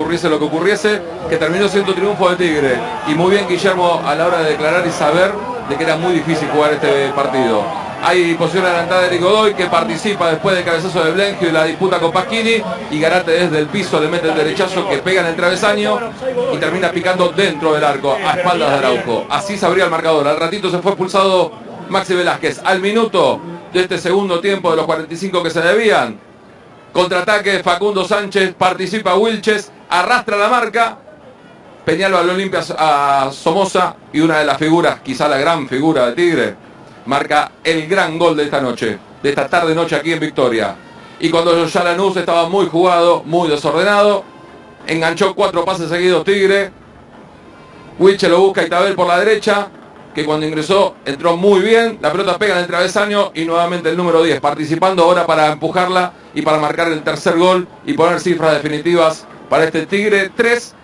ocurriese lo que ocurriese, que terminó siendo triunfo de Tigre. Y muy bien Guillermo a la hora de declarar y saber de que era muy difícil jugar este partido. Hay posición adelantada de Eric Godoy que participa después del cabezazo de Blengio y la disputa con Pasquini y Garate desde el piso le mete el derechazo que pega en el travesaño y termina picando dentro del arco a espaldas de Araujo. Así se abría el marcador. Al ratito se fue expulsado Maxi Velázquez. Al minuto de este segundo tiempo de los 45 que se debían, contraataque Facundo Sánchez, participa Wilches, arrastra la marca, Peñalba lo limpia a Somoza y una de las figuras, quizá la gran figura de Tigre, marca el gran gol de esta noche, de esta tarde noche aquí en Victoria. Y cuando ya Lanús estaba muy jugado, muy desordenado, enganchó cuatro pases seguidos Tigre, Wilche lo busca Itabel por la derecha, que cuando ingresó entró muy bien, la pelota pega en el travesaño y nuevamente el número 10, participando ahora para empujarla y para marcar el tercer gol y poner cifras definitivas para este Tigre 3.